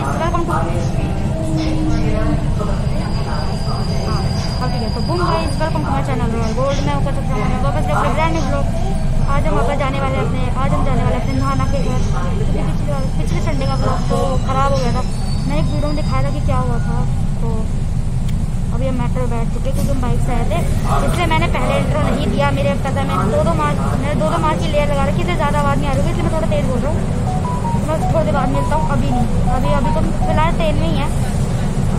Welcome to हाँ ठीक है तो boom guys welcome to my channel royal gold मैं ऊपर सबसे मैं वापस से अपने ब्रांड ब्लॉग आज हम वापस जाने वाले हैं अपने आज हम जाने वाले हैं अपने नहाना के घर पिछले पिछले संडे का ब्लॉग तो ख़राब हो गया था मैंने एक वीडियो में दिखाया था कि क्या हुआ था तो अभी हम मेट्रो बैठ चुके क्योंकि हम बाइक से आए थे इसलिए मैंने पहले इंट्रो नहीं दिया मेरे पता मैंने दो दो मार्च मैंने दो दो मार्च की लेयर लगा रखी इससे ज़्यादा आवाज़ नहीं आ रही होगी, इसलिए मैं थोड़ा तेज़ बोल रहा हूँ। मैं थोड़ी देर बाद मिलता हूँ, अभी नहीं। अभी अभी तो फ़िलहाल ट्रेन में ही है।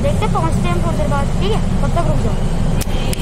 देखते पहुँचते हैं थोड़ी देर बाद, ठीक है? कब तक रुक जाओ।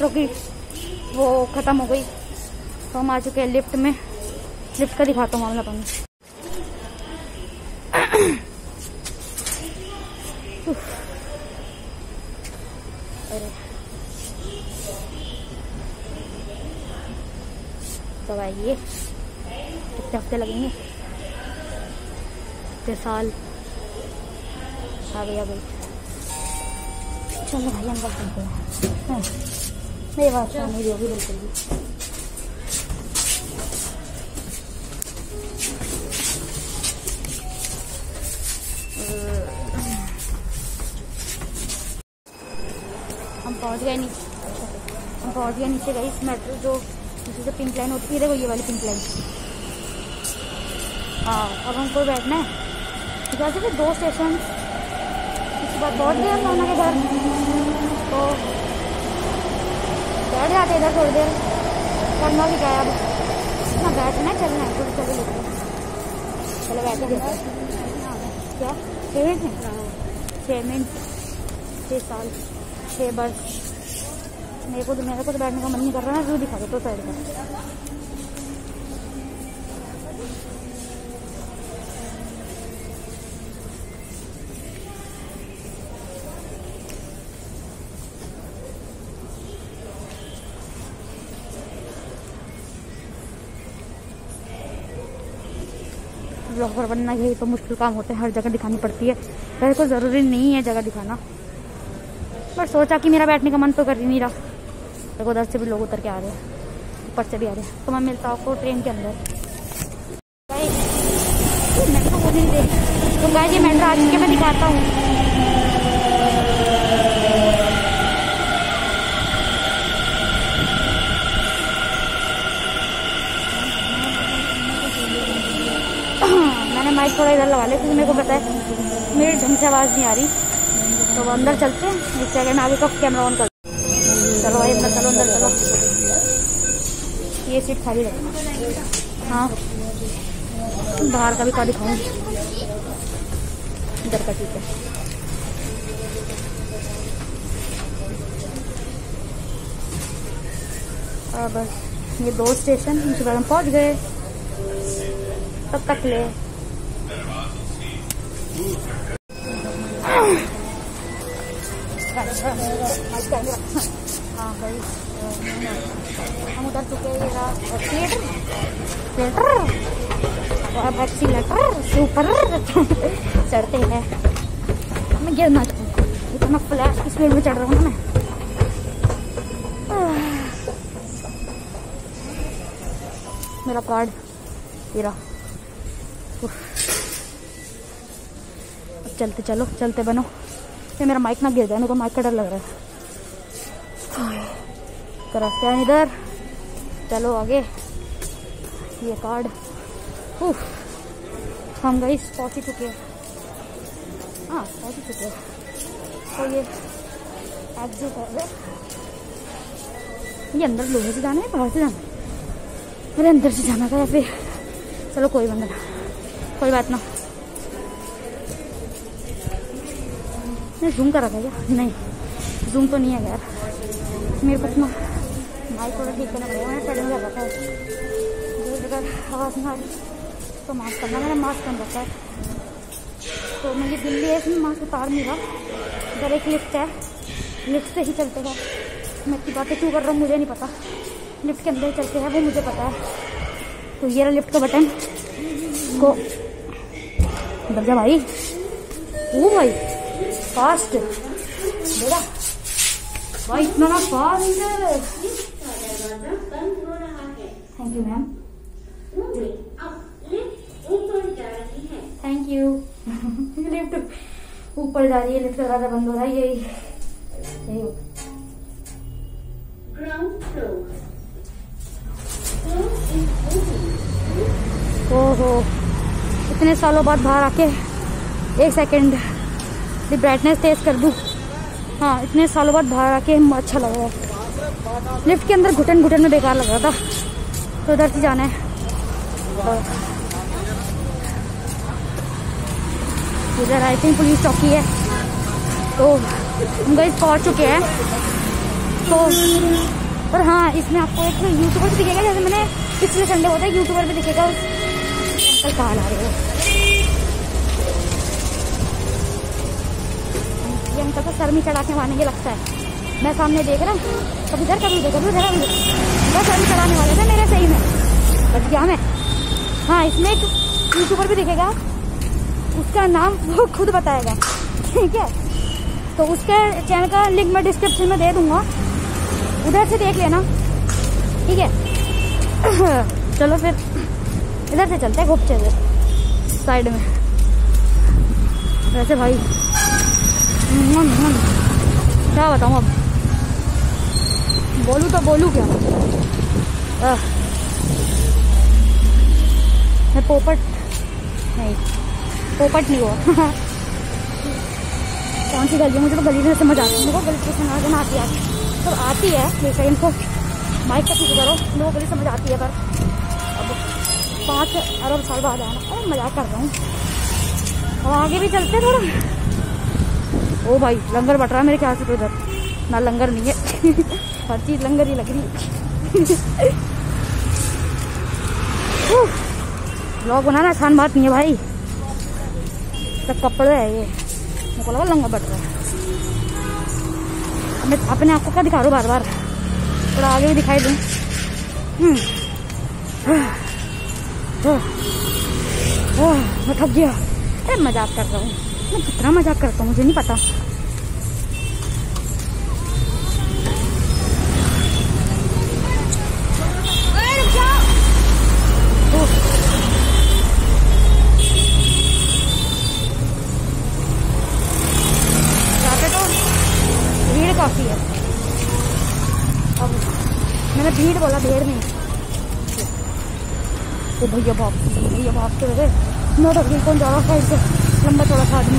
मेट्रो की वो ख़त्म हो गई। तो हम आ चुके हैं लिफ्ट में। लिफ्ट का दिखाता हूँ मामला अरे तो आइए। कितने हफ़्ते लगेंगे? कितने साल। आ आ गई। चलो भाई अंदर चलते हैं। हाँ, मेरी सुन नहीं होगी बिल्कुल भी हम पहुँच गए नीचे। हम पहुँच गए नीचे गई इस मेट्रो जो जिससे से पिंक लाइन होती है, देखो ये वाली पिंक लाइन हाँ अब हमको बैठना है। इधर से फिर दो स्टेशन उसके बाद पहुँच गए हम के घर। तो बैठ जाते इधर थोड़ी देर। करना भी क्या है अब? ना बैठना चलना है, थोड़ी चलो लेते चलो बैठ के देखते हैं? क्या मिनट छः साल छः बस मेरे को तो मेरे को तो बैठने का मन नहीं कर रहा है जो दिखा दो तो साइड का बनना यही तो मुश्किल काम होता है, हर जगह दिखानी पड़ती है। मेरे को ज़रूरी नहीं है जगह दिखाना। पर सोचा कि मेरा बैठने का मन तो कर ही नहीं रहा। देखो, उधर से भी लोग उतर के आ रहे हैं। ऊपर से भी आ रहे हैं। तो मैं मिलता हूँ ट्रेन के अंदर। मेट्रो को नहीं देखा तो गाय ये मेट्रो आज के मैं दिखाता हूँ। माइक थोड़ा इधर लगा लिया क्योंकि मेरे को पता है मेरी ढंग से आवाज़ नहीं आ रही। तो अंदर चलते हैं एक सेकंड आगे का कैमरा ऑन कर चलो भाई, अंदर चलो अंदर चलो। ये सीट खाली रखना। हाँ। बाहर का भी का दिखाऊँ इधर का ठीक है। बस ये दो स्टेशन उसके बाद हम पहुँच गए। तब तक ले। हम उधर चुके थिएटर थिएटर एक्सीलेटर सुपर चढ़ते हैं मैं गिरना इतना फ्लैश की स्पीड में चढ़ रहा। हूँ मैं मेरा कार्ड तेरा उफ। अब चलते चलो चलते बनो। फिर मेरा माइक ना गिर जाए मेरे को माइक का डर लग रहा है। करा क्या इधर? चलो आगे। ये कार्ड उफ, हम गई पहुँच ही चुके हैं हाँ पहुँच ही चुके हैं तो ये एग्जिट है ये अंदर लोहे से जाना है बाहर से जाना है? मेरे अंदर से जाना था या फिर चलो कोई बंदा कोई बात ना। नहीं जूम कर रखा क्या? नहीं जूम तो नहीं है यार। मेरे पास ना माइक थोड़ा ठीक करना पड़ेगा मैंने साइड में रखा है। आवाज़ ना तो मास्क करना मैंने मास्क पहन रखा है। तो मेरी दिल्ली है, इसमें मास्क उतार नहीं रहा। इधर एक लिफ्ट है लिफ्ट से ही चलते हैं। मैं की बातें क्यों कर रहा हूँ, मुझे नहीं पता। लिफ्ट के अंदर चलते हैं, वो मुझे पता है। तो ये रहा लिफ्ट का बटन को दब जा भाई, ओ भाई। फास्ट बेटा भाई, इतना ना fast thank you ma'am thank you lift ऊपर जा रही है लिफ्ट का दरवाज़ा बंद हो रहा है, यही। यही ओहो, इतने सालों बाद बाहर आके, एक सेकंड ब्राइटनेस तेज कर दूँ। हाँ इतने सालों बाद बाहर आके अच्छा लग। रहा है लिफ्ट के अंदर घुटन घुटन में बेकार लग रहा था। तो उधर से जाना है। इधर आई थिंक पुलिस चौकी है। तो हम गए, पहुँच चुके हैं। तो पर हाँ इसमें आपको एक यूट्यूबर भी दिखेगा, जैसे मैंने पिछले संडे होता है यूट्यूबर भी दिखेगा। उस अंकल कहाँ ला रहे हो? ये अंकल तो सर में चढ़ा के मारने लगता है। मैं सामने देख रहा हूँ, कभी इधर, कभी उधर कभी उधर बस सर में चढ़ाने वाले थे, मेरे सही में। बच गया मैं। हाँ इसमें एक यूट्यूबर भी दिखेगा। उसका नाम वो खुद बताएगा। ठीक है? तो उसके चैनल का लिंक मैं डिस्क्रिप्शन में दे दूँगा। उधर से देख लेना। ठीक है? चलो फिर। इधर से चलते हैं घुपचे से साइड में। वैसे भाई क्या बताऊँ अब? बोलूँ तो बोलूँ क्या? मैं पोपट, नहीं पोपट नहीं हुआ। कौन सी गली मुझे तो गली में समझ आती है। मेरे को गली समझ आती है। तो आती है लेकिन इनको माइक का ठीक करो मेरे को गली समझ आती है, पर अब पाँच अरब साल बाद आना। अरे मज़ाक कर रहा हूँ। अब आगे भी चलते थोड़ा। भाई, लंगर बट रहा है मेरे ख्याल से तो इधर। ना लंगर नहीं है। हर चीज़ लंगर ही लग रही है। ब्लॉग बनाना आसान बात नहीं है भाई। सब कपड़े है ये। मेरे को लगा लंगा बट रहा है। मैं अपने आप को क्या दिखा रहा हूँ बार बार थोड़ा आगे भी दिखाई दूँ। मैं थक गया। मज़ाक कर रहा हूँ। मैं कितना मज़ाक करता हूँ, मुझे नहीं पता। भीड़ बोला भीड़ नहीं ओ भैया बाप भैया बाप के नोट अभी कौन जा रहा साइड से लंबा चौड़ा था आदमी।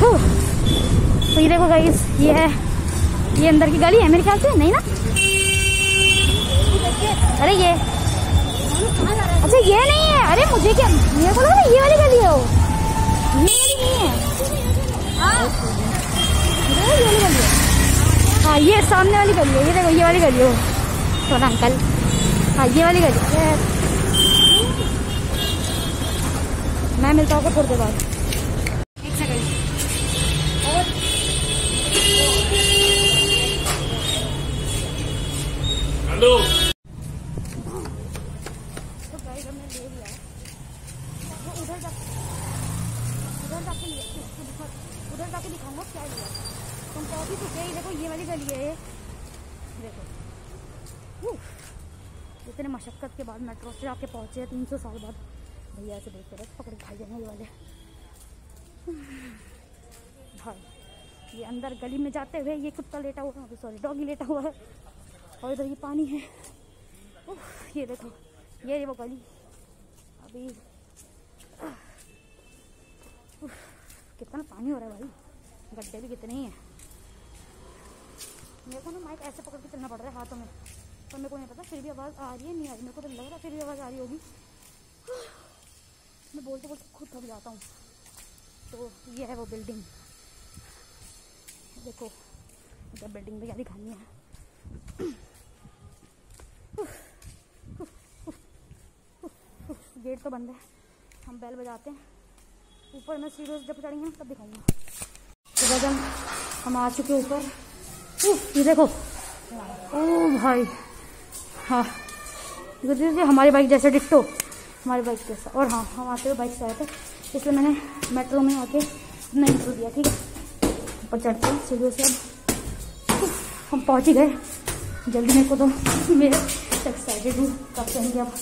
तो ये देखो गाइस ये है। ये अंदर की गली है, मेरे ख्याल से? नहीं ना? अरे ये। अच्छा ये नहीं है। अरे मुझे क्या मेरे को लगा ये वाली गली है वो। ये वाली नहीं है। है हाँ। ये सामने वाली गली है। ये देखो, ये वाली गली है सोना अंकल हाँ ये वाली गली है मैं मिलता हूँ थोड़ी देर बाद। एक सेकंड हेलो। तो गाइस हमने ले लिया वो उधर जा उधर जाके उधर दिखाऊँगा क्या लिया। तुम पहुँच ही चुके देखो ये वाली गली है ये देखो उफ, इतने मशक्कत के बाद मेट्रो से आके पहुँचे हैं तीन सौ साल बाद। भैया ऐसे देखते रहे, पकड़ खाई जाएँगे ये वाले। भाई, ये अंदर गली में जाते हुए ये कुत्ता लेटा हुआ है सॉरी डॉगी लेटा हुआ है। और इधर ये पानी है। ये देखो, ये वो गली। अभी कितना पानी हो रहा है भाई। गड्ढे भी कितने ही हैं। मेरे को ना माइक ऐसे पकड़ के चलना पड़ रहा है हाथों में। पर मेरे को नहीं पता, फिर भी आवाज़ आ रही है, नहीं आ रही, मेरे को तो लग रहा, फिर भी आवाज़ आ रही होगी। मैं बोलते बोलते खुद थक जाता हूँ। तो ये है वो बिल्डिंग देखो इधर बिल्डिंग भी क्या दिखानी है। गेट तो बंद है। हम बैल बजाते हैं। ऊपर में सीढ़ियों जब चढ़ेंगे तब दिखाऊँगा। तो गगन हम आ चुके ऊपर। ये देखो। ओ भाई। हाँ। हमारी बाइक जैसे डिट्टो हमारी बाइक जैसा। और हाँ हम आते हुए बाइक से आए थे। इसलिए मैंने मेट्रो में आके अपना इंट्रो दिया, ठीक? है ऊपर चढ़ते सीढ़ियों से। अब हम पहुँच ही गए। जल्दी मेरे को तो मेरे एक्साइटेड हूँ। कब कहेंगे अब?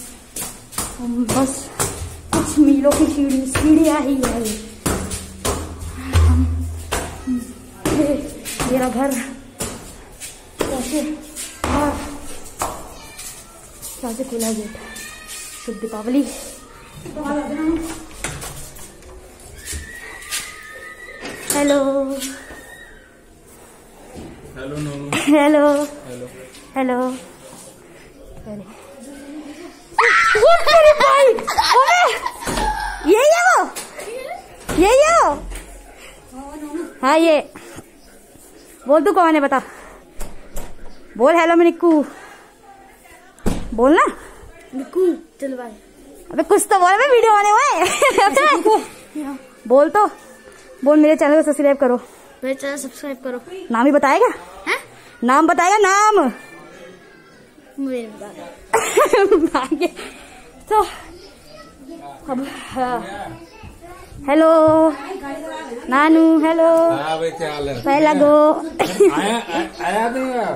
हम बस कुछ मीलों की सीढ़ी सीढ़ियाँ ही। है मेरा घर कैसे खुला गेट शुभ Deepavali. Hello. Hello hello. Hello. ये ये वो? ये ये वो? हाँ ये। बोल तू कौन है बता। बोल हेलो मैं निक्कू बोल ना निकू चल भाई अबे कुछ तो बोल वीडियो आने हुए। बोल तो। बोल मेरे चैनल को सब्सक्राइब करो। मेरे चैनल सब्सक्राइब करो। नाम ही बताएगा? हैं? नाम बताएगा नाम। तो अब हाँ। हेलो। नानू हेलो। हाँ भाई क्या हाल है? पहला गो आया आया नहीं है?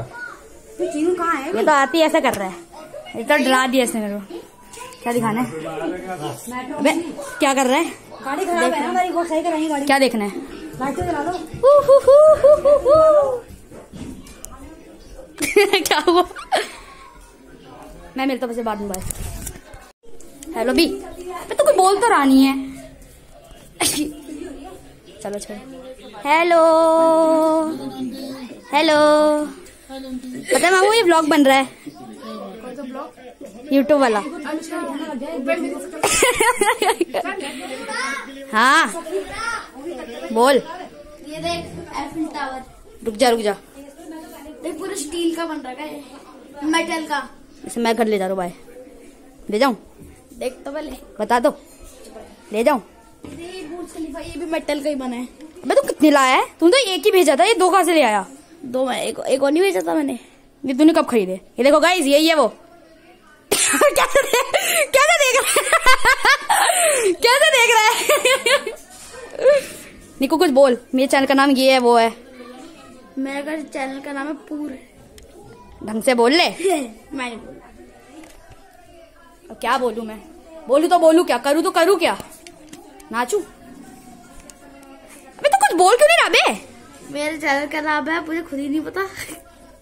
ये तो आती ऐसा कर रहा है। तो डरा दिया इसने मेरे को। क्या दिखाना है? अबे क्या कर रहा है? गाड़ी खराब है ना हमारी वो सही कराएँगे गाड़ी। क्या देखना है? लाइट चला लो। हु, हु, हु, हु, हु, हु। क्या हुआ मैं मिलता हूँ बाद में बाय हेलो बी अबे तू कुछ बोल तो रहा नहीं है। चलो छोड़। हेलो हेलो पता है मामू ये ब्लॉग बन रहा है। यूट्यूब वाला। हाँ। बोल। ये देख एफिल टावर रुक जा रुक जा। देख पूरा स्टील का बन रहा है मेटल का। इसे मैं घर ले जा रहा हूँ बाय ले जाऊँ? देख तो पहले। बता दो। ले जाऊँ? ये भी मेटल का ही बना है। अबे तू कितने लाया है? तूने तो एक ही भेजा था ये दो कहाँ से ले आया? दो मैं एक एक और नहीं भेजा था मैंने। ये तूने कब खरीदे? ये देखो गाइस यही है वो। कैसे दे- कैसे देख रहा है? कैसे देख रहा है? निको कुछ बोल। मेरे चैनल का नाम ये है वो है। मेरा चैनल का नाम है पूर। ढंग से बोल ले। मैंने बोला। अब क्या बोलूँ मैं? बोलू तो बोलू क्या? करूँ तो करूँ क्या? नाचू? अबे तू कुछ बोल क्यों नहीं रहा बे? मेरे चैनल का नाम है मुझे खुद ही नहीं पता।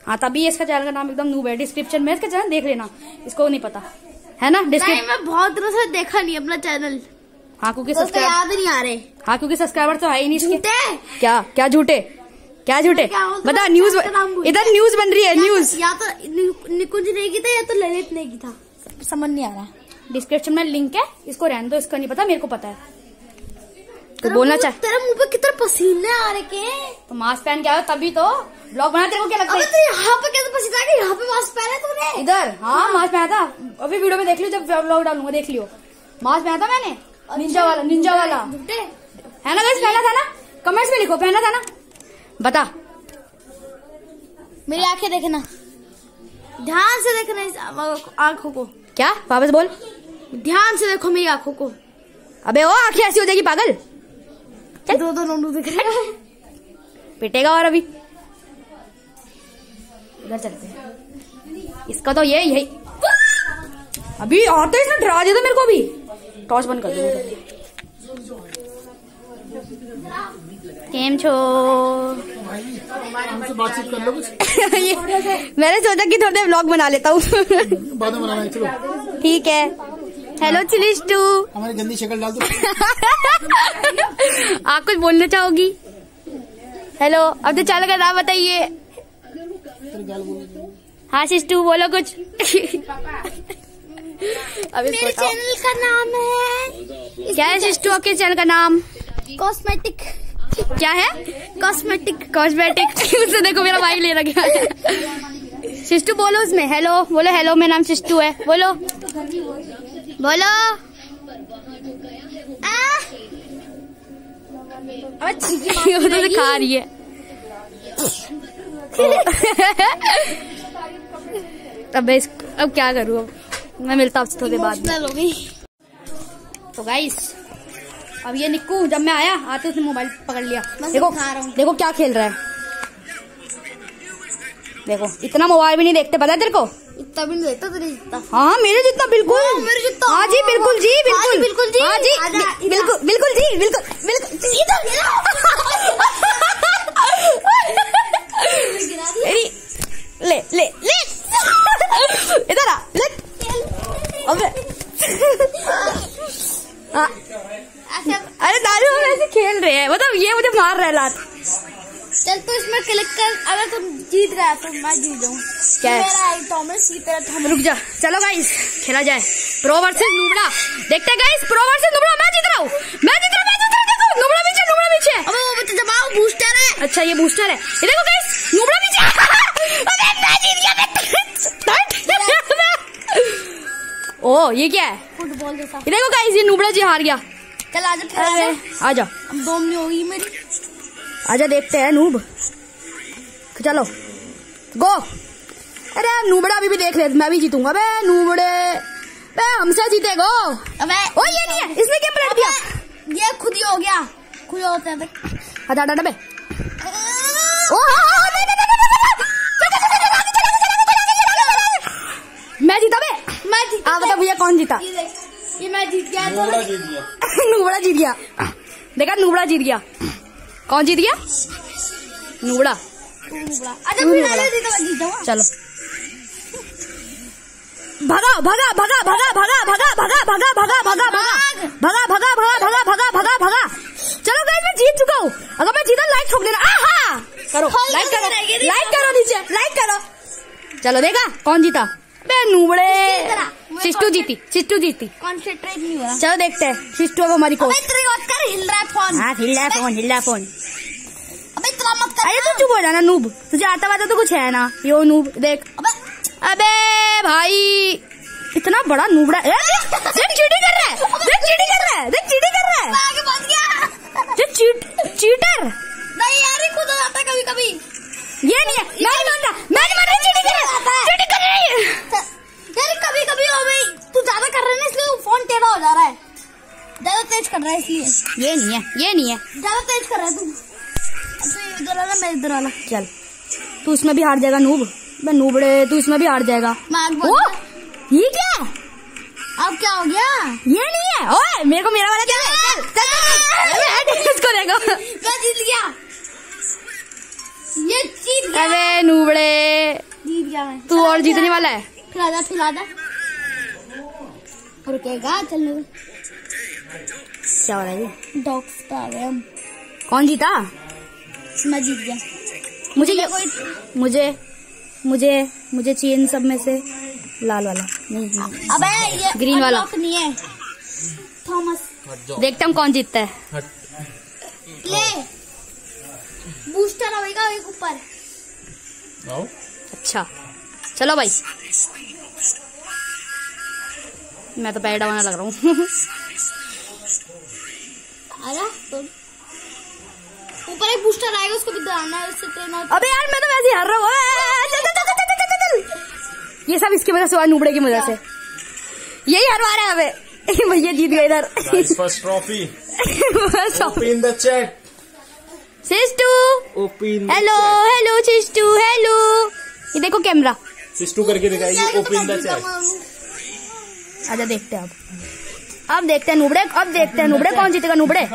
हाँ तभी इसका चैनल का नाम एकदम नूब है। डिस्क्रिप्शन में इसका चैनल देख लेना। इसको नहीं पता। है ना? डिस्क्रिप्शन मैं बहुत दिनों से देखा नहीं अपना चैनल हाँ क्योंकि तो सब्सक्राइब याद नहीं आ रहे। हाँ क्योंकि सब्सक्राइबर तो है ही नहीं झूठे? क्या? क्या झूठे? क्या झूठे? बता न्यूज़ इधर न्यूज़ बन रही है न्यूज़ तो- या तो नि- निकुंज नेगी था या तो ललित नेगी था? समझ नहीं आ रहा। डिस्क्रिप्शन में लिंक है इसको रहने दो इसका नहीं पता मेरे को पता है। तो बोलना चाहे। तेरे मुँह पे कितने पसीने आ रहे के? तो मास्क पहन के आओ तभी तो। ब्लॉग बना तेरे को क्या लगता है? तू यहाँ पे कैसे पसीना आ गया यहाँ पे मास्क पहना तूने। इधर। हाँ मास्क पहना था। अभी वीडियो में देख लियो जब ब्लॉग डालूँगा देख लियो। मास्क पहना था मैंने? निंजा वाला निंजा वाला। है ना गाइस पहना था ना? कमेंट्स में लिखो पहना था ना? बता। मेरी आँखें देखना। ध्यान से देखना इस आँखों को। क्या? वापस बोल। ध्यान से देखो मेरी आँखों को। अबे ओ आँखें ऐसी हो जाएगी पागल। चल। दो दो नोनू दिख रहे हैं। पिटेगा और अभी। इधर चलते हैं। इसका तो ये यही। अभी आते इसने डरा दिया था मेरे को अभी। टॉर्च बंद कर दो। केम छो हमसे बातचीत कर लो कुछ। मैंने सोचा कि थोड़े ब्लॉग बना लेता हूँ। बाद में बनाना चलो। ठीक है। हेलो चिलिस्टू हमारी गंदी शक्ल डाल दो। आप कुछ बोलना चाहोगी? हेलो अब तो चल का नाम बताइए। हाँ सिस्टू बोलो कुछ। अभी मेरे चैनल का नाम है। क्या है सिस्टू आपके चैनल का नाम? कॉस्मेटिक क्या है? कॉस्मेटिक कॉस्मेटिक उससे देखो मेरा भाई ले रखा है। सिस्टू बोलो उसमें। हेलो बोलो हेलो मेरा नाम सिस्टू है। बोलो। बोलो। तो खा रही है। अब मैं अब क्या करूँ अब? मैं मिलता आपसे थोड़ी बाद में। तो गाइस अब ये निक्कू जब मैं आया आते उसने मोबाइल पकड़ लिया। देखो सिखा रहा हूँ। देखो क्या खेल रहा है। देखो इतना मोबाइल भी नहीं देखते पता है तेरे को? भी नहीं देखता तेरे जितना। हाँ हाँ, मेरे जितना बिल्कुल हाँ, मेरे जितना। हाँ जी बिल्कुल जी हाँ बिल्कुल। बिल्कुल जी। हाँ जी। बिल्कुल बिल्कुल जी बिल्कुल बिल्कुल। इधर ले ले ले। इधर आ ले। अबे हाँ, अच्छा। अरे दारू हम ऐसे खेल रहे हैं। मतलब ये मुझे मार रहा है लात। चल तो इसमें क्लिक कर अगर तुम जीत गया तो मैं जीत जाऊँ। क्या है? मेरा ये तेरा थॉमस रुक जा चलो गाइस खेला जाए। प्रो वर्सेस नुबड़ा देखते हैं गाइस प्रो वर्सेस नुबड़ा मैं जीत रहा हूँ। मैं जीत रहा हूँ मैं जीत रहा हूँ देखो नुबड़ा पीछे नुबड़ा पीछे। अबे वो बच्चे जमाओ बूस्टर है। अच्छा ये बूस्टर है। ये देखो गाइस नुबड़ा पीछे। अबे मैं जीत गया मैं ओ ये क्या है? फुटबॉल जैसा। ये देखो गाइस ये नुबड़ा जी हार गया। चल आजा आजा दो होगी मेरी आजा देखते हैं नूब चलो गो अरे नूबड़ा अभी भी देख ले मैं भी जीतूँगा बे नुबड़े बे हमसे जीतेगो अबे ओ ये नहीं है इसने क्या पलट दिया ये खुद ही हो गया खुद होता है। हटा हटा बे ओ हाँ, हाँ, हाँ। मैं जीता बे मैं जीत आप बता भैया कौन जीता ये मैं जीत तो जीत गया नुबड़ा जीत गया देखा नूबड़ा जीत गया कौन जीत गया नुबड़ा अच्छा चलो भगा भगा भगा भगा भगा भगा भगा भगा भगा भगा भगा भगा भगा भगा भगा भगा भगा भगा चलो गाइस मैं जीत चुका हूँ अगर मैं जीता लाइक ठोक देना आहा करो लाइक करो लाइक करो नीचे लाइक करो चलो देखा कौन जीता बे नुबड़े सिस्टू जीती सिस्टू जीती। कॉन्सेंट्रेट नहीं हो रहा चलो देखते हैं सिस्टू अब हमारी को अबे इतना मत कर हिल रहा है फ़ोन। हाँ हिल रहा है फ़ोन हिल रहा है फ़ोन। अबे इतना मत कर। अरे तू चुप हो जाना नूब। तुझे आता वाता तो कुछ है ना। यो नूब देख। अबे। भाई इतना बड़ा नूबड़ा देख चीटिंग कर रहा है देख चीटिंग कर रहा है देख चीटिंग कर रहा है। देख चीट चीटर नहीं यार ये खुद हो जाता कभी कभी ये नहीं है मैं नहीं मानता मैं नहीं मानता चीटिंग कर रहा है चीटिंग कर रही है यार कभी कभी हो गई तू ज़्यादा कर रहा है ना इसलिए फ़ोन टेढ़ा हो जा रहा है। ज़्यादा तेज कर रहा है इसलिए। ये नहीं है ये नहीं है। ज़्यादा तेज कर रहा है तू। इधर आना मैं इधर आना चल। तू इसमें भी हार जाएगा नूब। मैं नूबड़े तू इसमें भी हार जाएगा। ओ ये क्या? अब क्या हो गया? ये नहीं है। ओए मेरे को मेरा वाला चल चल चल चल। इसको देखो मैं जीत गया। ये जीत गया। अबे नूबड़े। जीत गया मैं। तू और जीतने वाला है? फिर आजा फिर आजा रुकेगा चलने दो। क्या हो रहा है डॉग्स पे आ गए हम। कौन जीता? मैं जीत गया। मुझे ये मुझे मुझे मुझे चाहिए इन सब में से लाल वाला। नहीं, नहीं। अबे ये Green वाला। नहीं है। थॉमस देखते हम कौन जीतता है। ले। बूस्टर होएगा एक ऊपर। अच्छा। चलो भाई। मैं तो पैर डबाना लग रहा हूँ। तो ऊपर एक बूस्टर आएगा उसको भी दबाना है उससे ट्रेन अबे यार मैं तो वैसे ही हार रहा हूँ आ, चल, चल, चल, चल, चल, चल, चल। ये सब इसकी वजह से हुआ नूबड़े की वजह से। यही हरवा रहा है हमें भैया जीत गए इधर। First trophy open the chat सिस्टू। Open hello hello सिस्टू हेलो ये देखो कैमरा। सिस्टू करके दिखाएगी ओपन द चैट आजा अच्छा, देखते हैं अब। अब देखते हैं नुबड़े अब देखते हैं नुबड़े कौन जीतेगा नुबड़े?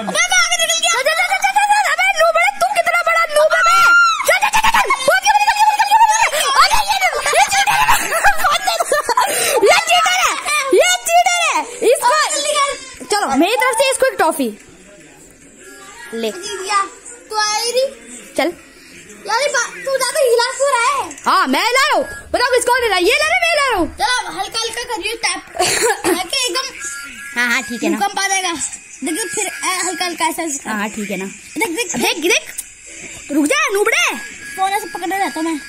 चलो मेरी तरफ़ से इसको एक टॉफी ले। चल। यार तू ज़्यादा हिला क्यों रहा है? हाँ मैं हिला रहा हूँ। बताओ किसको ले रहा है? ये ला रहा मैं ला रहा हूँ। चलो हल्का हल्का करिए टैप ताकि एकदम हाँ हाँ ठीक है ना। भूकंप आ जाएगा देखिए फिर हल्का हल्का ऐसा हाँ हाँ ठीक है ना। देख देख देख देख। रुक जा नूबड़े। फ़ोन ऐसे पकड़े रहता हूँ मैं।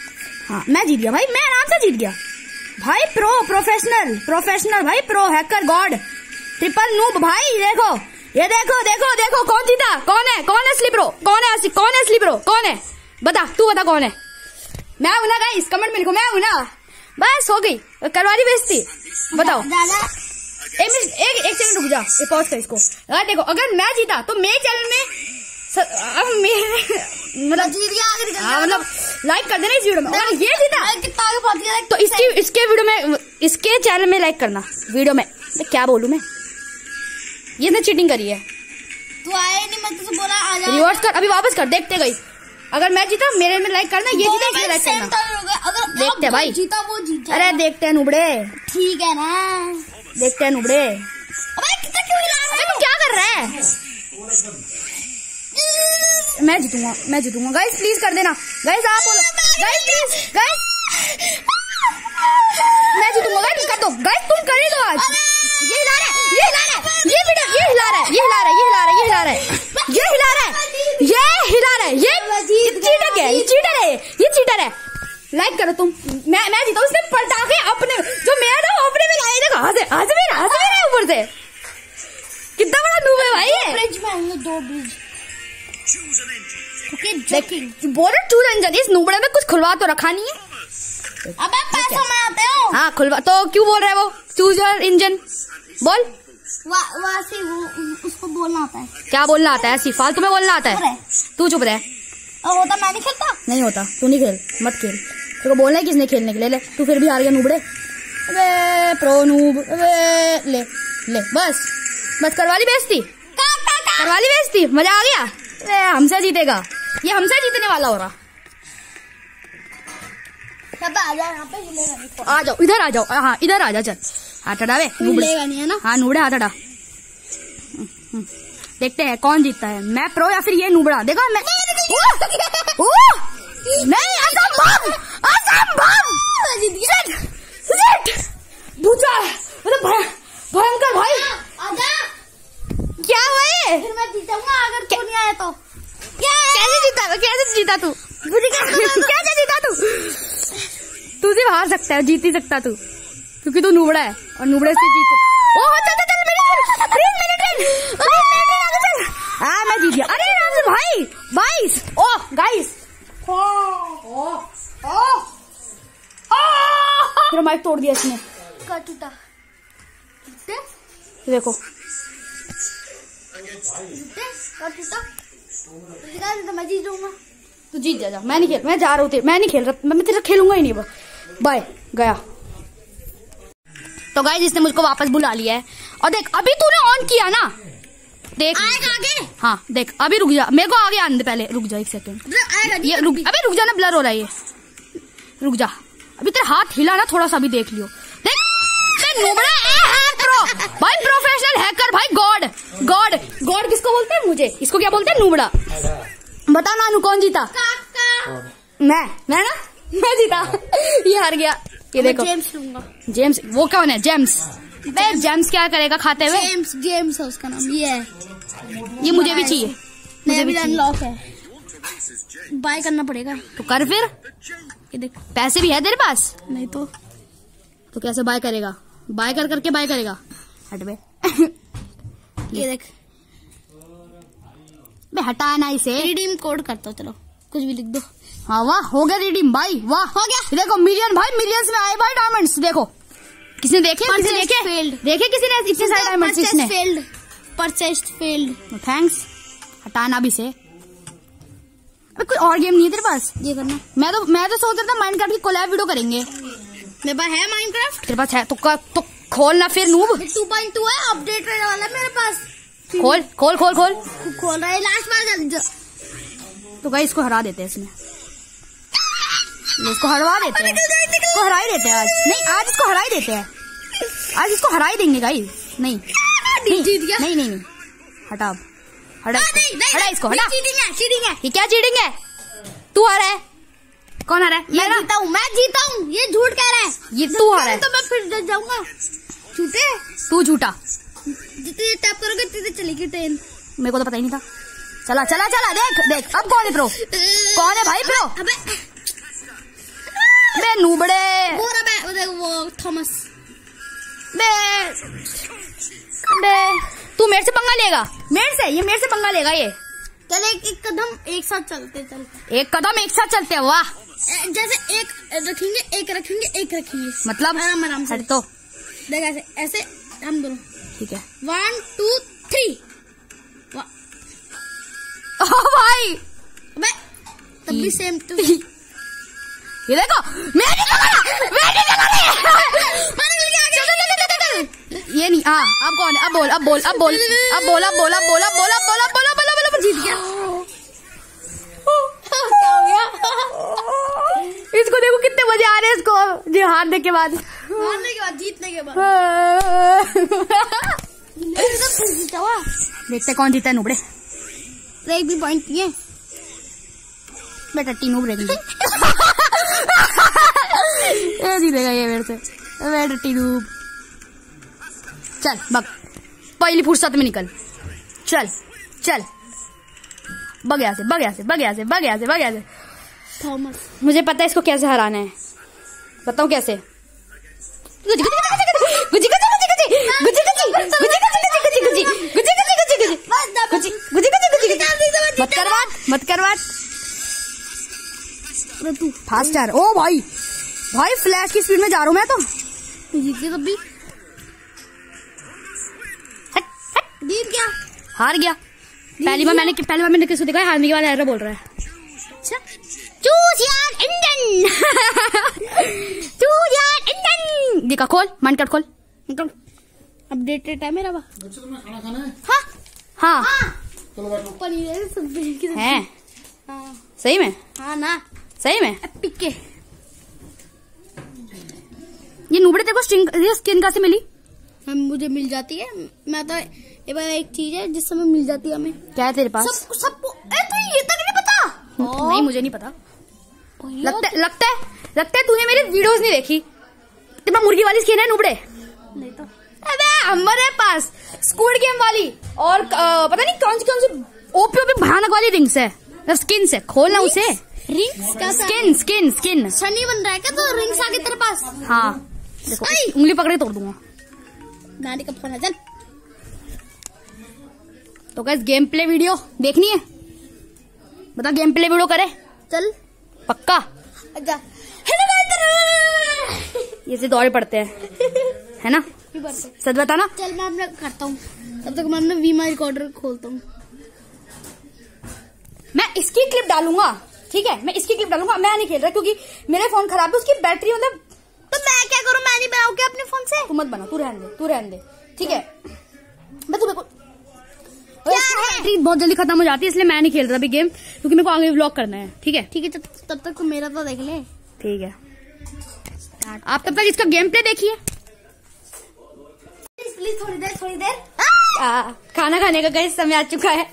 हाँ मैं जीत गया भाई मैं आराम से जीत गया। भाई प्रो प्रोफेशनल प्रोफेशनल भाई pro hacker god triple noob भाई देखो। ये देखो देखो देखो कौन जीता? कौन है? कौन है स्लीप्रो कौन है कौन है स्लीप्रो कौन है? बता तू बता कौन है? मैं हूँ ना गाइस? कमेंट में लिखो मैं हूँ ना? बस हो गई। करवा करवाली बेचती बताओ। एक मिनट एक एक सेकंड रुक जा पॉज कर इसको। अगर देखो अगर मैं जीता तो मेरे चैनल में अब मेरे मतलब जीत गया आगे हाँ मतलब लाइक कर देना इस वीडियो में। अगर ये जीता कितना आगे पहुँच गया तो इसके इसके वीडियो में इसके चैनल में लाइक करना। वीडियो में। मैं क्या बोलूँ मैं? ये ने चीटिंग करी है। तू आया नहीं मैं तुझे बोला आ जा। रिवर्स कर। अभी वापस कर। देखते गई। अगर मैं जीता मेरे में लाइक करना ये जीता इसमें लाइक करना। अगर देखते हैं भाई। जीता वो जीता। अरे देखते हैं नुबड़े। ठीक है ना? देखते हैं नुबड़े। अबे कितना क्यों हिला रहा तू क्या कर रहा है? है मैं जीतूँगा मैं जीतूँगा। गाइस प्लीज़ कर देना। गाइस आप बोलो। गाइस प्लीज़ गाइस मैं जीतूँगा गाइस कर दो। गाइस तुम कर ही दो आज। ये हिला रहा है ये हिला रहा है ये वीडियो ये हिला रहा है ये हिला रहा है ये हिला रहा है ये हिला रहा है। ये हिला रहा है ये हिला रहा है ये चीटर है? ये चीटर है ये चीटर है। लाइक करो तुम। मैं मैं जीता उसने पटाखे अपने जो मेरा था अपने में लाए देखो हाथ हाथ से मेरा हाथ मेरा ऊपर से। कितना बड़ा नूब है भाई ये। ब्रिज में आएँगे दो ब्रिज ओके बोल रहे चूर इस नुबड़े में कुछ खुलवा तो रखा नहीं है। अबे पैसा में आते हो? हाँ खुलवा तो क्यों बोल रहे वो चूजर इंजन बोल। वहाँ वो उसको बोलना आता है। क्या बोलना आता है? ऐसी फालतू में बोलना आता है? तू चुप रहे। होता मैं नहीं खेलता। नहीं होता। तू नहीं खेल। मत खेल। तेरे को बोलना है किसने खेलने के लिए? ले तू फिर भी हार गया नूबड़े। अबे प्रो नूब अबे ले ले बस। बस करवाली बेचती करवाली बेचती मज़ा आ गया। हमसे जीतेगा। ये हमसे जीतने वाला हो रहा। आ जाओ जाओ इधर आ जाओ। हाँ इधर आ जा चल। हाथ हटा बे नूबड़े। हिलेगा नहीं है ना? हाँ नूबड़े हाथ हटा। देखते हैं कौन जीतता है मैं प्रो या फिर ये नूबड़ा? देखो मैं! नहीं असंभव असंभव। Shit! Shit! भूचा मतलब भयंकर भाई। क्या हुआ ये? फिर मैं जीतूँगा अगर तू नहीं आया तो। कैसे जीता कैसे जीता तू? कैसे जीता तू? तू सिर्फ़ हार सकता है जीत ही सकता तू। क्योंकि तू नूबड़ा है और नूबड़े से जीत। हाँ मैं जीत गया। अरे भाई बाईस। ओ गाइस माइक तोड़ दिया इसने। टूटा देखो। नहीं तो मैं जीत जाऊँगा। तू जीत जा जा। मैं नहीं खेल मैं जा रहा हूँ मैं नहीं खेल रहा मैं तेरा खेलूँगा ही नहीं बाय गया। तो गाइस इसने मुझको वापस बुला लिया है। और देख अभी तूने ऑन किया ना? देख। आगे। हाँ देख अभी रुक जा। मेरे को आगे आने दे पहले। रुक जा एक सेकंड आएगा ये रुक अबे रुक जा ना ब्लर हो रहा है ये। रुक जा। अभी तेरा हाथ हिला ना थोड़ा सा भी देख लियो। देख भाई प्रोफेशनल हैकर भाई गॉड गॉड गॉड किसको बोलते हैं? मुझे। इसको क्या बोलते हैं? नुबड़ा। बता नानू कौन जीता। मैं। मैं ना? मैं जीता ये हार गया। ये देखो। जेम्स लूँगा। जेम्स वो कौन है? जेम्स बे जेम्स क्या करेगा खाते हुए? जेम्स जेम्स है उसका नाम। ये है। ये मुझे भी चाहिए। मुझे भी अनलॉक है। बाय करना पड़ेगा। तो कर फिर। ये देख। पैसे भी है तेरे पास? नहीं तो। तो कैसे बाय करेगा? बाय कर करके बाय करेगा। हट बे। ये देख। बे हटा ना इसे। रिडीम कोड करता हूँ चलो। कुछ भी लिख दो। हाँ वाह हो गया रिडीम भाई वाह। हो गया। देखो मिलियन भाई मिलियंस में आए भाई डायमंड्स देखो। किसी ने देखे किसने देखे? failed. देखे किसी ने इतने सारे डायमंड्स इसने फेल्ड परचेस्ड फेल्ड थैंक्स हटाना भी से। अबे कोई और गेम नहीं है तेरे पास? ये करना। मैं तो मैं तो सोच रहा था माइनक्राफ्ट की कोलैब वीडियो करेंगे। मेरे पास है माइनक्राफ्ट तेरे पास है तो कर, तो खोलना फिर नूब टू पॉइंट टू है अपडेट रहने वाला है मेरे पास। खोल खोल खोल खोल। खोल रहा है लास्ट बार तो भाई इसको हरा देते हैं इसमें। इसको हरवा देते हैं। इसको हरा ही देते हैं आज। नहीं आज इसको हरा ही देते हैं। आज इसको हरा ही देंगे गाइस नहीं। नहीं जीत गया। नहीं नहीं हटा हटा इसको। नहीं, हटा इसको हटा। चीटिंग है है। ये क्या चीटिंग है? तू आ रहा है। कौन आ रहा है मैं जीता हूँ मैं जीता हूँ। ये झूठ कह रहा है। ये तू आ रहा है। तो मैं फिर जाऊँगा। झूठे? तू झूठा। जितने टैप करोगे तितने चलेगी ट्रेन मेरे को तो पता ही नहीं था। चला चला चला देख देख। अब कौन है प्रो कौन है भाई प्रो अबे बे नूबड़े। वो बे- वो देख वो थॉमस। बे। बे। तू मेरे से पंगा लेगा? मेरे से? ये मेरे से पंगा लेगा ये? चल एक एक कदम एक साथ चलते चल। एक कदम एक साथ चलते हैं वाह। जैसे एक रखेंगे एक रखेंगे एक रखेंगे। मतलब आराम आराम से। तो। देख ऐसे ऐसे हम दोनों। ठीक है। वन टू थ्री ओ भाई। तब भी सेम टू ये देखो मैं नहीं पकड़ा मैं नहीं पकड़ा ये नहीं हाँ अब कौन है अब बोल अब बोल अब बोल अब बोल अब बोल अब बोल अब बोल अब बोल अब बोल बोल बोल जीत गया हो इसको देखो कितने मज़े आ रहे हैं इसको जी हारने के बाद हारने के बाद जीतने के बाद जीता हुआ देखते कौन जीता है नुबड़े तो एक भी पॉइंट है बेटा टीनू ब्रेक ये ये मेरे से मैं डट्टी डूब चल बग पहली फुर्सत में निकल चल चल बगया से बगया से बगया से बगया से बगया से थॉमस मुझे पता है इसको कैसे हराना है बताओ कैसे मत करवा मत करवा अरे तू फास्ट यार ओ भाई भाई फ्लैश की स्पीड में जा रहा हूँ मैं तो जीत तब भी। हट, हट, जीत गया। हार गया। पहली बार मैंने पहली बार मैंने किसको देखा है हारने के बाद एरो बोल रहा है। अच्छा। चूज़ यार इंजन। चूज़ यार इंजन। देखा खोल मन कट खोल। अपडेटेड है मेरा बा। बच्चों तुम्हें खाना खाना है? हाँ। चलो बैठो। पनीर है सब्ज़ी है? हाँ। सही में? हाँ ना। सही में? पिके ये नुबड़े तेरे को ये स्किन कहाँ से मिली? हम मुझे मिल जाती है। मैं तो ये बार एक चीज़ है जिस समय मिल जाती है हमें। क्या है तेरे पास? सब सबको तो ये तक नहीं पता। नहीं मुझे नहीं पता। लगता है लगता है लगता है तूने मेरी वीडियोस नहीं देखी। तेरा मुर्गी वाली स्किन है नुबड़े? नहीं तो। अबे हमारे पास। स्कूड गेम वाली। और पता नहीं कौन सी कौन सी ओपी ओपी भयानक वाली रिंग्स है। स्किन से खोलना उसे। रिंग्स का स्किन स्किन स्किन शनि बन रहा है क्या? तो रिंग्स आगे तेरे पास। हाँ। देखो उंगली पकड़े तोड़ दूँगा। गाड़ी का फ़ोन है चल। तो कैसे गेम प्ले वीडियो देखनी है? बता गेम प्ले वीडियो करे। चल। पक्का? अच्छा ये से दौड़े पड़ते हैं। है ना? सच बताना। चल मैं अपना करता हूँ। तब तक मैं अपना वीमा रिकॉर्डर खोलता हूँ। मैं इसकी क्लिप डालूँगा। ठीक है? मैं इसकी क्लिप डालूँगा मैं नहीं खेल रहा क्योंकि मेरे फ़ोन खराब है उसकी बैटरी मतलब तो मैं क्या करूँ? मैं नहीं बनाऊ अपने फ़ोन से? तू मत बना तू रहने दे तू रहने दे ठीक है? मैं तुम्हें को क्या इसकी है? बैटरी बहुत जल्दी खत्म हो जाती है इसलिए मैं नहीं खेल रहा अभी गेम क्योंकि मेरे को आगे व्लॉग करना है ठीक है? ठीक है तब तब तक तो मेरा तो देख ले। ठीक है। आप तब तक इसका गेम प्ले देखिए प्लीज़ थोड़ी देर थोड़ी देर। आ, खाना खाने का गई समय आ चुका है।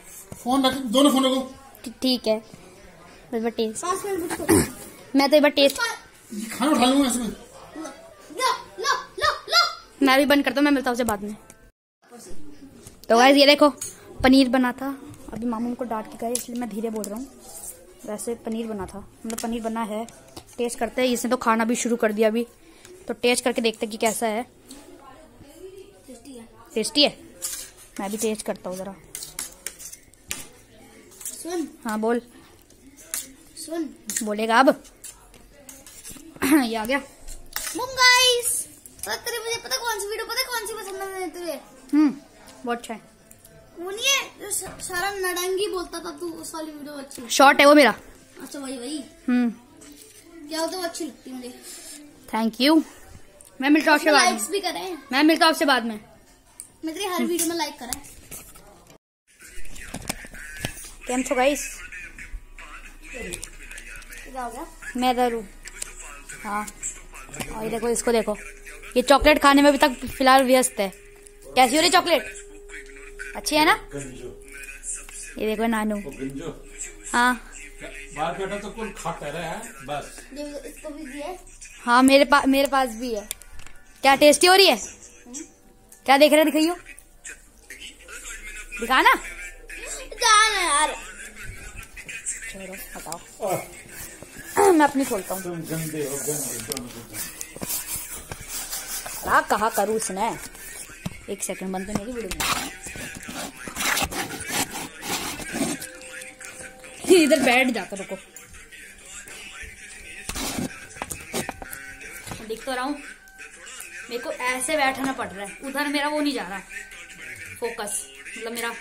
फ़ोन रख दोनों फ़ोन रखो। ठीक है। बस बस टेस्ट पाँच मिनट रुको। मैं तो एक बार टेस्ट ये खाना उठा लूँगा इसमें। लो लो लो लो। मैं भी बंद करता हूँ मैं मिलता हूँ उसे बाद में। तो गाइस ये देखो पनीर बना था। अभी मामू उनको डांट के गए इसलिए मैं धीरे बोल रहा हूँ। वैसे पनीर बना था। मतलब पनीर बना है। टेस्ट करते हैं इसने तो खाना भी शुरू कर दिया अभी। तो टेस्ट करके देखते हैं कि कैसा है। टेस्टी है। मैं भी टेस्ट करता हूँ जरा। हाँ बोल। सुन बोलेगा अब। ये आ गया। गाइस तेरे मुझे पता कौन सी वीडियो पता कौन सी पसंद है तुझे हम्म बहुत अच्छा है। वो नहीं है जो सारा नडंगी बोलता था तू उस वाली वीडियो अच्छी शॉर्ट है। वो मेरा। अच्छा वही वही। हम्म। क्या होता है अच्छी लगती मुझे। थैंक यू मैं मिलता हूँ आपसे बाद में। लाइक्स भी करे। मैं मिलता हूँ आपसे बाद में। मैं तेरी हर वीडियो में लाइक करा। क्या हो गया? मैं इधर हूँ। हाँ। और ये देखो इसको देखो। ये चॉकलेट खाने में अभी तक फ़िलहाल व्यस्त है। कैसी हो रही चॉकलेट? अच्छी है ना? ये देखो नानू। हाँ। बाहर बैठा तो कुल खाता रहा बस। इसको भी दिए हाँ। मेरे पास मेरे पास भी है। क्या टेस्टी हो रही है? क्या देख रहे हैं दिखाइयो? दिखाना यार। चलो बताओ मैं अपनी खोलता हूँ। हो को क्या कहा करूँ उसने? एक सेकंड बंद नहीं वीडियो इधर बैठ जाकर रुको। दिख तो रहा हूँ। मेरे को ऐसे बैठना पड़ रहा है। उधर मेरा वो नहीं जा रहा। फोकस मतलब मेरा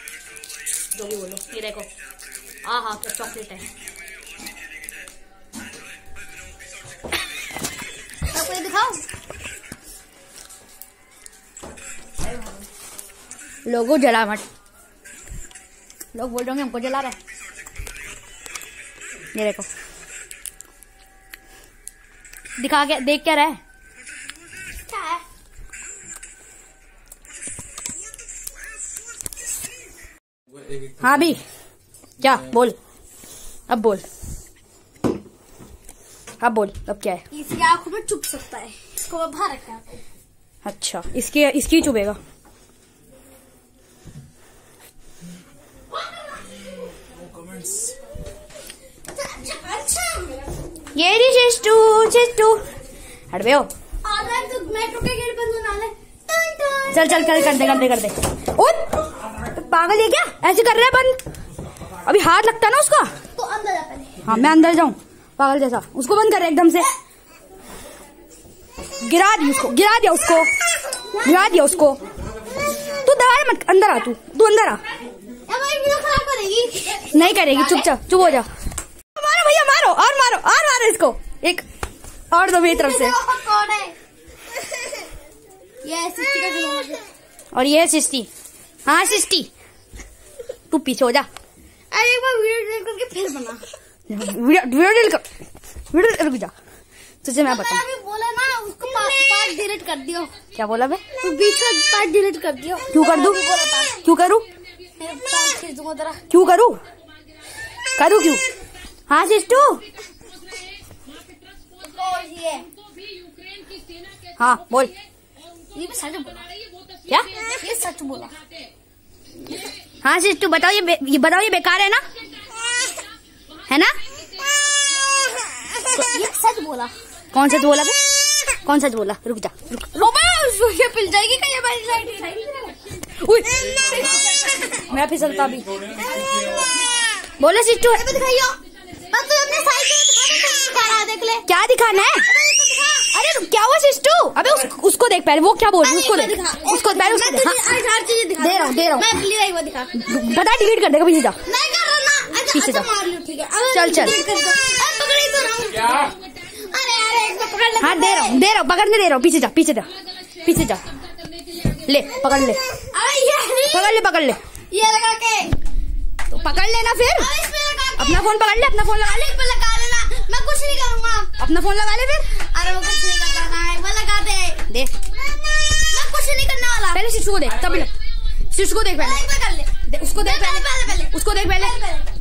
जो भी बोलो, ये देखो। आ हाँ चॉकलेट है। लोगों जला मत। लोग बोल रहे होंगे हमको जला रहा। ये देखो। दिखा के, देख क्या रहा है? हाँ भी। क्या बोल। अब बोल। अब बोल अब क्या है? इसकी आँखों में चुप सकता है। इसको बाहर रखा है अच्छा इसके इसकी चुभेगा। ये री चिस्टू चिस्टू हट बे हो है तो है टन चल चल कर कर दे कर दे कर दे। ओए पागल है क्या? ऐसे कर रहा है बंद। अभी हाथ लगता है ना उसका? तो अंदर हाँ मैं अंदर जाऊँ। पागल जैसा। उसको बंद कर एकदम से। गिरा दी उसको, गिरा दिया उसको, गिरा दिया उसको। तू दबा मत, अंदर आ तू तू अंदर आ। नहीं करेगी चुपचाप चुप हो जा। मारो भैया, मारो, और मारो और मारो इसको। एक, और दो मेरी तरफ़ से। और ये सिस्टी। हाँ सिस्टी। तू पीछे हो जा। अरे बार वीडियो देख करके फिर बना। वीडियो वीडियो डिलीट कर वीडियो रुक जा। तुझे मैं बताऊँ। अभी बोला ना उसको पार्ट डिलीट कर दियो। क्या बोला बे? तो बीच का पार्ट डिलीट कर दियो। क्यों कर दूँ? क्यों करूँ? क्यों करूँ? करूँ क्यों? हाँ सिस्टू? हाँ बोल। ये भी सच बोला। क्या? ये सच बोला। हाँ सिस्टू बताओ ये ये बताओ ये बेकार है ना? है ना? ये सच बोला? कौन सच बोला बे कौन सच बोला? रुक जा रुक। ये पिल जाएगी क्या ये मेरी लाइट मैं फिसलता भी। बोले सिस्टू। दिखाइयो। तो अपने साइड में दिखा दिखा देख ले। क्या दिखाना है? अरे तो क्या हुआ सिस्टू? अबे उस, उसको देख पहले वो क्या बोल रही उसको देख। दिखा। उसको पहले उसको देख हाँ, आज हर चीज़ दिखा दे रहा हूँ, दे रहा हूँ। दिखा। बता डिलीट कर देगा पीछे जा नहीं कर रहा ना। अच्छा पीछे अच्छा जा। चल, चल। ही तो रहा हूँ क्या? अरे अरे एक बार पकड़ ले हाँ दे रहा हूँ दे रहा हूँ पकड़ने दे रहा हूँ पीछे जा पीछे जा पीछे जा। ले पकड़ ले। अरे ये नहीं। पकड़ ले पकड़ ले। ये लगा के। तो पकड़ लेना फिर। अब इसमें लगा के। अपना फ़ोन पकड़ ले अपना फ़ोन लगा ले। अरे लगा लेना। मैं कुछ नहीं करूँगा। अपना फ़ोन लगा ले फिर। अरे वो कुछ नहीं करना है वो लगा दे। दे। मैं कुछ नहीं करने वाला। पहले शिशु को देख तब शिशु को देख पहले। एक ले। उसको देख पहले पहले। पहले पहले। उसको देख पहले।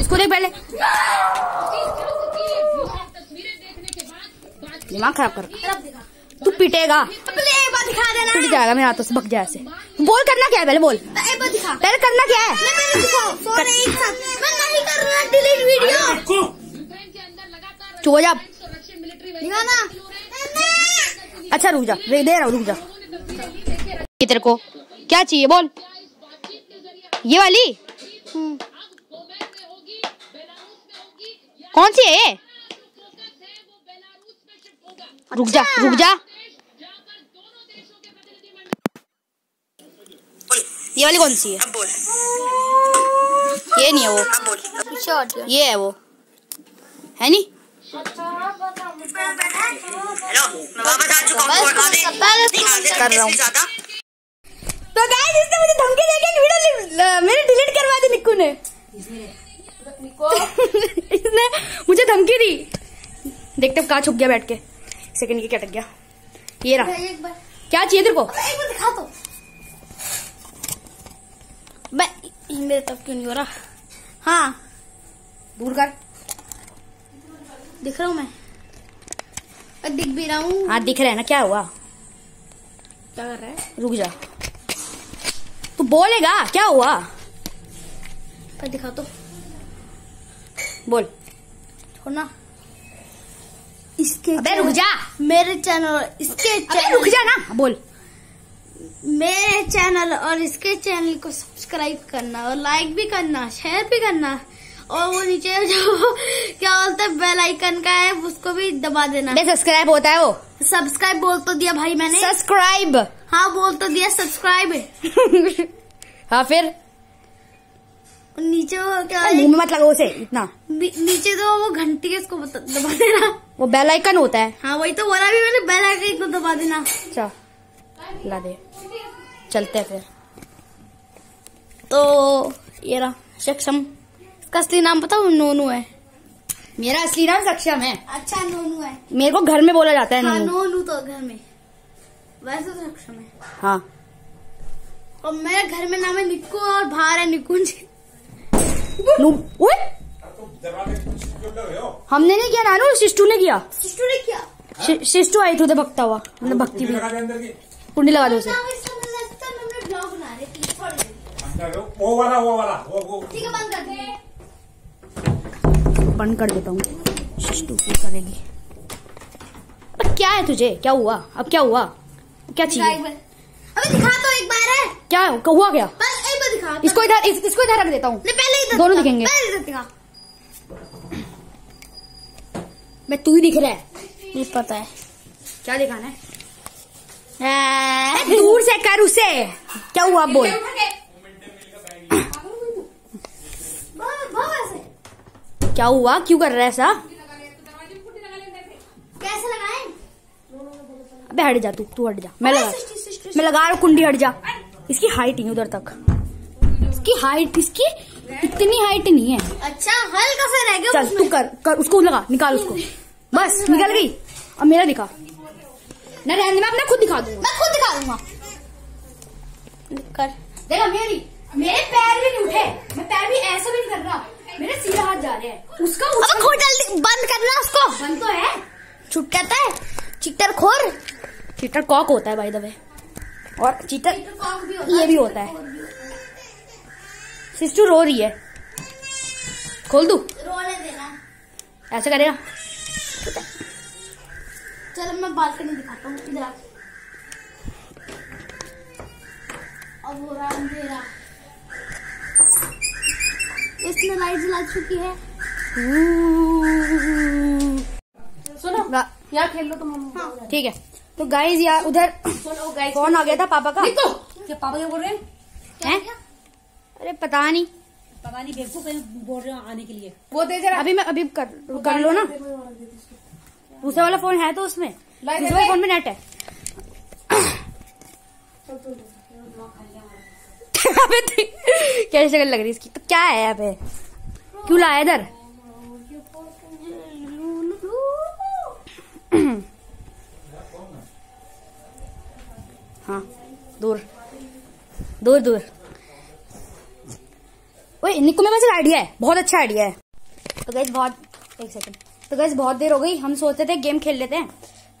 उसको देख पहले। दिमाग खराब कर। तू पिटेगा। तो पहले एक बार दिखा देना। पिट जाएगा मेरे हाथों से भग जाए ऐसे बोल करना क्या है पहले बोल। एक बार दिखा। पहले करना क्या है? मैं नहीं दिखाओ सोने एक साथ। मैं नहीं कर रहा डिलीट वीडियो। आपको जा। अच्छा रुक जा। दे दे रहा हूँ रुक जा। तेरे को। क्या चाहिए बोल। ये वाली? कौन सी है ये? रुक जा रुक जा। ये वाली कौन सी है? अब बोल। ये नहीं है वो। अब बोल। ये है वो। है नहीं? हेलो मैं वापस आ चुका हूँ। दे दे कर रहा हूँ। तो गाइस इसने मुझे धमकी देके वीडियो मेरे डिलीट करवा दी निक्कू ने। इसने मुझे धमकी दी। देखते कहाँ छुप गया बैठ के। सेकंड की क्या अटक गया? ये रहा। क्या चाहिए तेरे को? एक बार तो। मेरे तब क्यों नहीं हो रहा? हाँ। दूर कर दिख रहा हूँ मैं। दिख भी रहा हूँ। हाँ दिख रहा है ना क्या हुआ? क्या कर रहा है? रुक जा। तू बोलेगा क्या हुआ? दिखा तो। बोल। छोड़ना इसके अबे रुक जा। मेरे चैनल इसके अबे रुक जा ना। बोल। मेरे चैनल और इसके चैनल को सब्सक्राइब करना और लाइक भी करना शेयर भी करना। और वो नीचे जो क्या बोलते हैं बेल आइकन का है उसको भी दबा देना। सब्सक्राइब होता है वो। सब्सक्राइब बोल तो दिया भाई मैंने। सब्सक्राइब हाँ बोल तो दिया सब्सक्राइब हाँ फिर। नीचे वो क्या मुँह में मत लगाओ उसे इतना। नीचे तो वो घंटी के उसको दबा देना। वो बेल आइकन होता है। हाँ वही तो बोला भी मैंने बेल आइकन को दबा देना। अच्छा ला दे। चलते हैं फिर। तो ये रहा सक्षम। इसका असली नाम पता नोनू है। मेरा असली नाम सक्षम है। अच्छा नोनू है। मेरे को घर में बोला जाता है हाँ नूनू। नोनू तो घर में। वैसे तो सक्षम है। हाँ। और मेरे घर में नाम है निक्कू और बाहर है निकुंज। ओए हमने नहीं किया नानू शिष्टू ने किया। सिस्टू ने क्या? शि- शिष्टू आई थी उधर भक्ता हुआ मतलब भक्ति भी कुंडी लगा दो उसे। नाम इसका हमने ब्लॉग बना रहे थे छोड़ दे। वो वाला वो वाला वो वो। ठीक है बंद कर दे। बंद कर देता हूँ। शिष्टू क्या करेगी। पर क्या है तुझे? क्या हुआ? अब क्या हुआ? क्या चाहिए? अबे दिखा तो एक बार। है? क्या हुआ क्या? बस एक बार दिखा इसको इधर इस, इसको इधर रख देता हूँ। नहीं पहले इधर दोनों दिखेंगे। पहले इधर दिखा। मैं तू ही दिख रहा है। ये पता है। क्या दिखाना है? दूर से कर उसे। क्या हुआ बोल। क्या हुआ? क्यों कर रहा है ऐसा? कैसे लगाए? अबे हट जा तू तू हट जा। मैं लगा मैं लगा रहा हूँ कुंडी हट जा। इसकी हाइट नहीं उधर तक। इसकी हाइट इसकी इतनी हाइट नहीं है। अच्छा हल्का सा रह गया चल तू कर कर उसको लगा निकाल उसको। बस निकल गई। अब मेरा दिखा। न रहने मैं अपना खुद दिखा दूँगा। मैं खुद दिखा दूँगा कर। देखा मेरी मेरे पैर भी नहीं उठे। मैं पैर भी ऐसा भी नहीं कर रहा। मेरे सीधा हाथ जा रहे हैं। उसका अब खोल बंद करना उसको। बंद तो है। छुट जाता है। चिट्टर खोर चीटर कॉक होता है भाई द वे और चीटर ये भी होता है। सिस्टू रो रही है। खोल दू? रोने देना ऐसे करेगा। चलो मैं बालकनी दिखाता हूँ इधर अब हो रहा है अंधेरा। इसने लाइट जला चुकी है। सुनो यहाँ खेल लो तुम। ठीक है। तो गाइज़ यार उधर कौन आ गया था पापा का। क्या पापा क्या बोल रहे हैं? हैं? अरे पता नहीं। पता नहीं बेवकूफ़ कहीं बोल रहे हो आने के लिए। वो दे जरा। अभी मैं अभी कर, कर लो ना। दूसरा वाला फ़ोन है तो उसमें। दूसरे फ़ोन में नेट है। अबे कैसी शक्ल लग रही है इसकी। तो क्या है यहाँ पे? क्यों लाया इधर? हाँ दूर। दूर दूर। ओए निक्को मेरे पास आइडिया है। बहुत अच्छा आइडिया है। तो गैस बहुत एक सेकंड तो गैस बहुत देर हो गई। हम सोचते थे गेम खेल लेते हैं।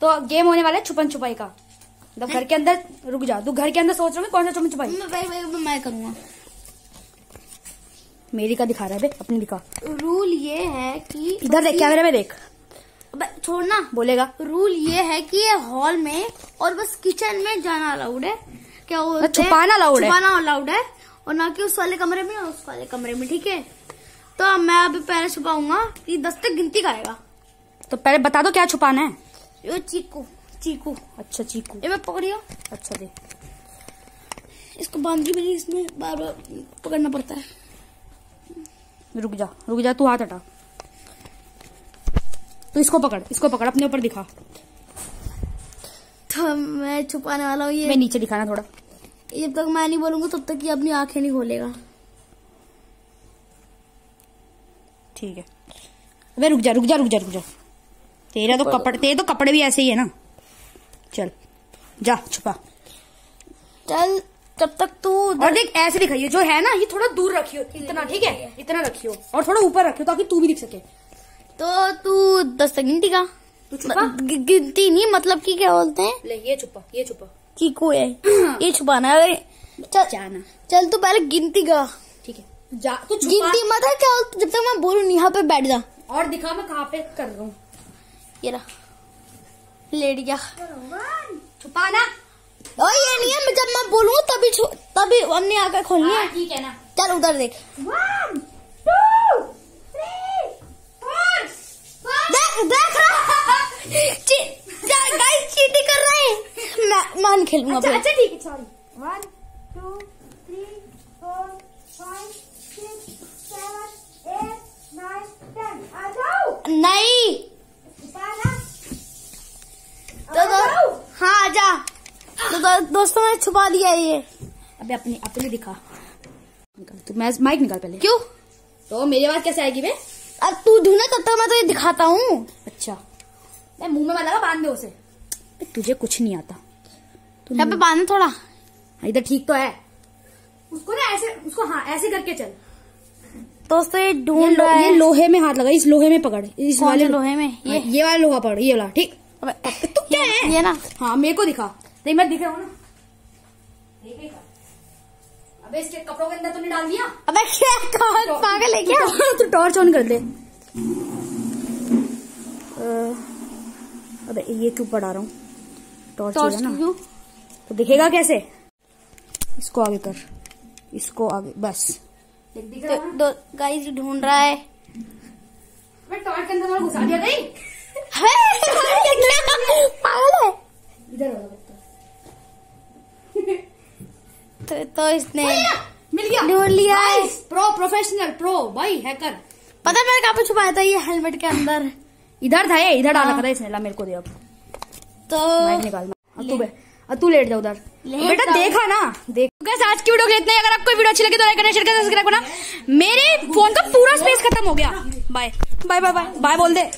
तो गेम होने वाला है छुपन छुपाई का। मतलब घर के अंदर रुक जा तू घर के अंदर सोच रहा है कौन सा छुपन छुपाई? मैं करूँगा। मेरी का दिखा रहा है बे अपनी दिखा। रूल ये है कि इधर देख कैमरे में देख। छोड़ना बोलेगा। रूल ये है कि ये हॉल में और बस किचन में जाना अलाउड है। क्या वो छुपाना allowed है। छुपाना अलाउड है। और ना कि उस वाले कमरे में और उस वाले कमरे में ठीक है? तो मैं अभी पहले छुपाऊँगा कि दस तक गिनती आएगा। तो पहले बता दो क्या छुपाना है। ये चीकू चीकू। अच्छा चीकू। ये मैं पकड़ियो अच्छा दे इसको बाँध के मेरी इसमें बार बार पकड़ना पड़ता है। रुक जा रुक जा तू हाथ हटा। तो इसको पकड़ इसको पकड़ अपने ऊपर दिखा। तो मैं छुपाने वाला हूँ ये मैं नीचे दिखाना थोड़ा। जब तक मैं नहीं बोलूँगा तब तक ये अपनी आँखें नहीं खोलेगा। ठीक है। अबे रुक जा रुक जा रुक जा रुक जा। तेरा तो कपड़े तेरे तो कपड़े भी ऐसे ही है ना। चल जा छुपा। चल तब तक तू और देख ऐसे दिखाइए जो है ना ये थोड़ा दूर रखियो इतना ठीक है? इतना रखियो और थोड़ा ऊपर रखियो ताकि तू भी दिख सके। तो तू दस तक गिनती का तू गिनती नहीं मतलब कि क्या बोलते हैं? ले ये छुपा ये छुपा। की को है? ये छुपाना है। चल जाना। चल तू पहले गिनती का ठीक है। जा तू गिनती मत है क्या जब तक मैं बोलूँ नहीं, यहाँ पे बैठ जा। और दिखा मैं कहाँ पे कर रहा हूँ। ये रहा। लेट गया। छुपाना। और ये नहीं है मैं जब मैं बोलूँगा तभी तभी हमने आकर खोलनी है। हाँ, ठीक है ना। चल उधर देख। वन टू थ्री देख देख रहा गाइस चीटिंग कर रहे हैं। मैं मान खेलूँगा अच्छा अच्छा ठीक है sorry one two three four five six seven eight nine ten आ जाओ। नहीं। तो दो हाँ आजा तो दो, दोस्तों ने छुपा दिया ये। अबे अपनी अपनी दिखा। निकाल तू मैं माइक निकाल पहले। क्यों? तो मेरी आवाज़ कैसे आएगी बे? अब तू ढूंढे तब तक मैं तुझे दिखाता हूँ। अच्छा। मैं मुँह में लगा बाँध दे उसे। तुझे कुछ नहीं आता। पे बाँध थोड़ा। हाँ, इधर ठीक तो है। उसको ना ऐसे उसको हाँ ऐसे करके चल। दोस्तों ये ढूंढ रहा ये लोहे में हाथ लगा इस लोहे में पकड़। इस वाले लोहे में? ये ये ये वाला लोहा पकड़ ये वाला ठीक। तू क्या है? ये ना। हाँ मेरे को दिखा। नहीं मैं दिख रहा हूँ ना। देख ही कर। अबे इसके कपड़ों के अंदर तूने डाल दिया? अबे क्या कहाँ पागल है क्या? तू टॉर्च ऑन कर दे। अबे ये क्यों पढ़ा रहा हूँ? टॉर्च है ना। क्यों? तो दिखेगा कैसे? इसको आगे कर। इसको आगे बस? दो गाइस ढूंढ रहा है। टॉर्च के अंदर घुसा दिया नहीं? पागल है। इधर। तो, तो इसने मिल गया। ढूंढ लिया प्रो प्रोफेशनल प्रो भाई हैकर पता मैंने कहाँ पे छुपाया था ये हेलमेट के अंदर? इधर था ये इधर डाला हाँ। था इसने। ला मेरे को दे अब। तो निकाल अब तू तू लेट जा उधर। बेटा देखा ना देख। कैसे आज की वीडियो के लिए इतना अगर आपको वीडियो अच्छी लगी तो लाइक करना शेयर करना सब्सक्राइब करना। मेरे फ़ोन का पूरा स्पेस खत्म हो गया। Bye bye bye bye bye बोल दे।